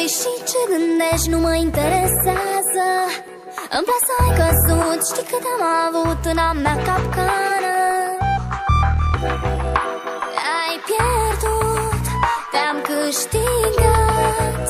noi și ce gândești? Nu mă interesează. Îmi place să ai căzut, știi cât am avut în a mea capcană? Ai pierdut, te-am câștigat.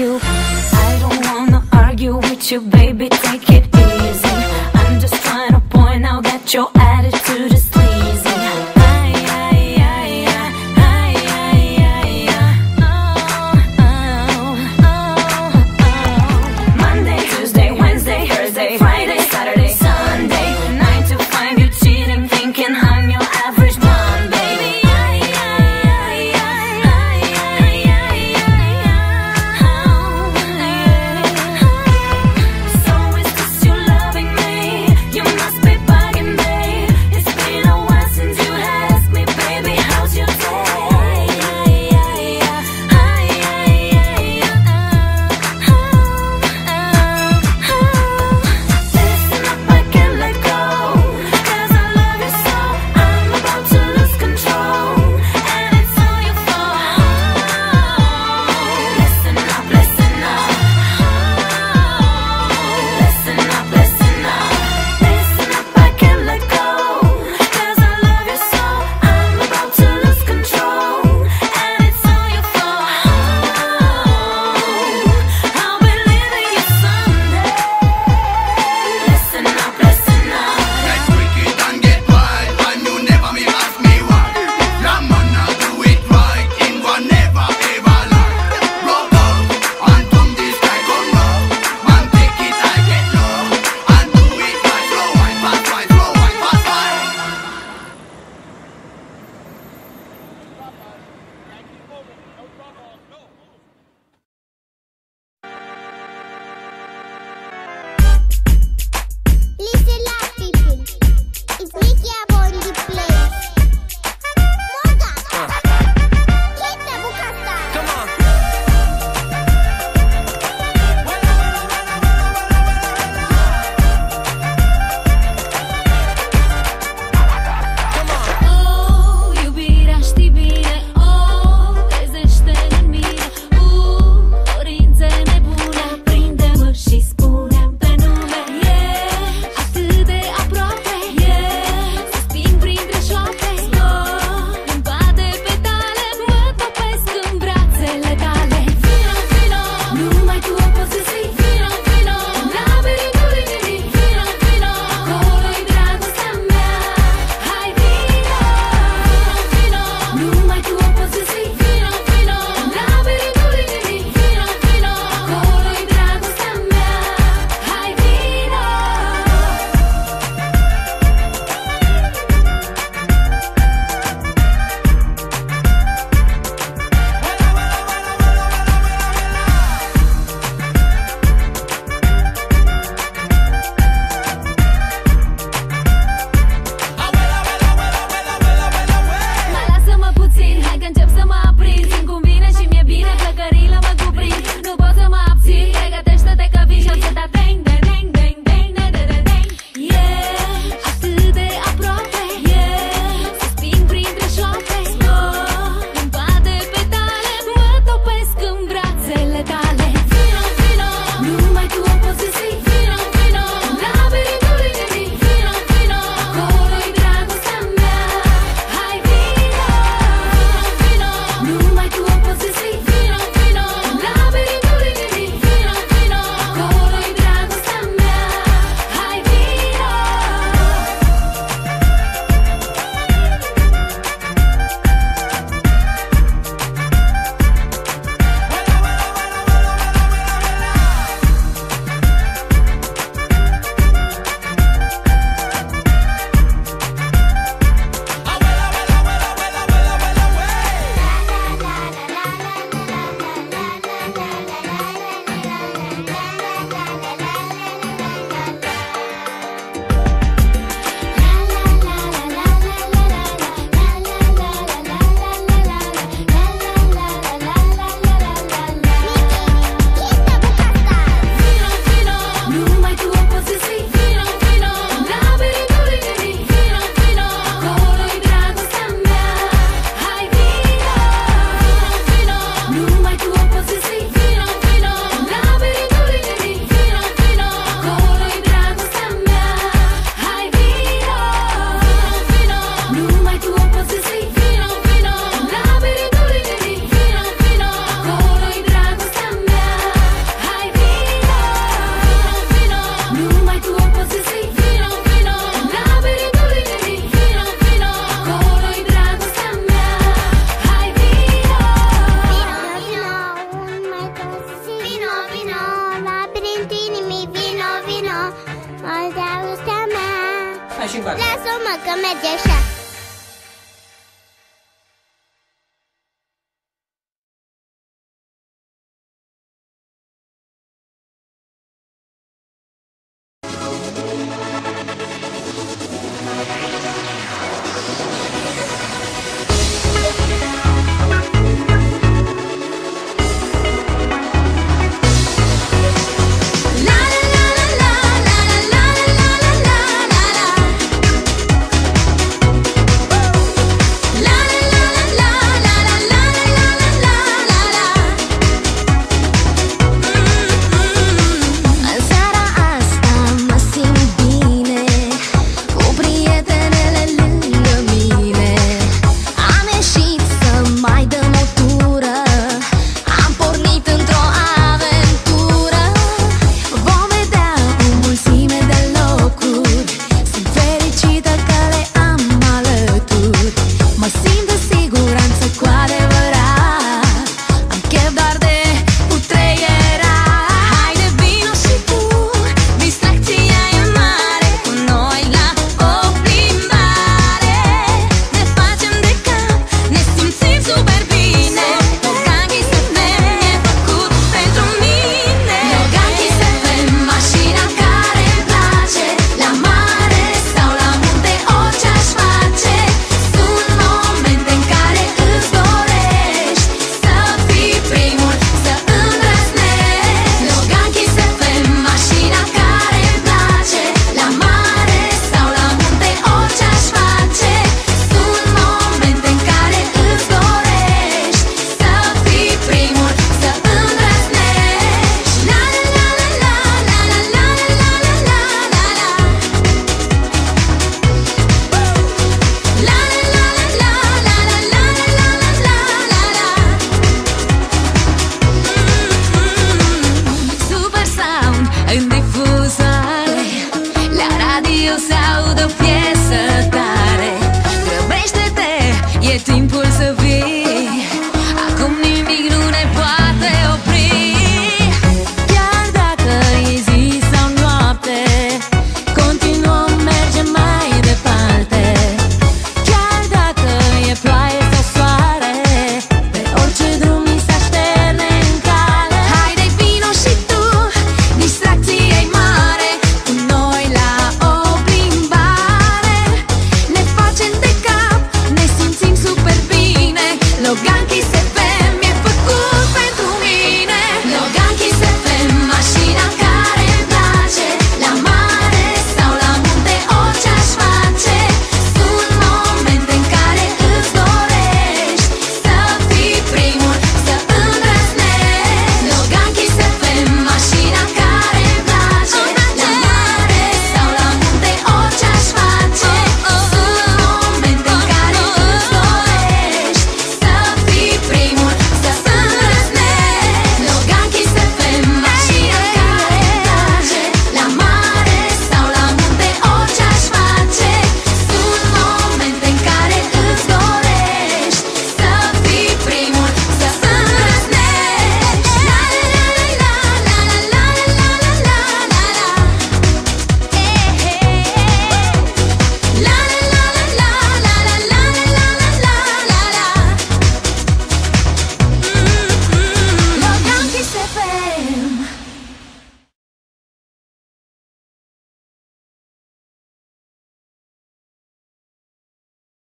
you. I don't wanna argue with you, baby, take it easy. I'm just trying to point out that your attitude is